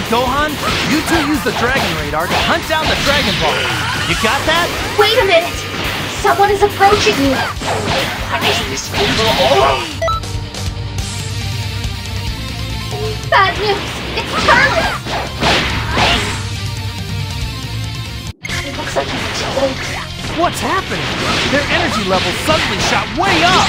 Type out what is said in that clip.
and Gohan, you two use the Dragon Radar to hunt down the Dragon Ball. You got that? Wait a minute! Someone is approaching you! What is? Bad news! It's Turles! It looks like he's choked. What's happening? Their energy level suddenly shot way up!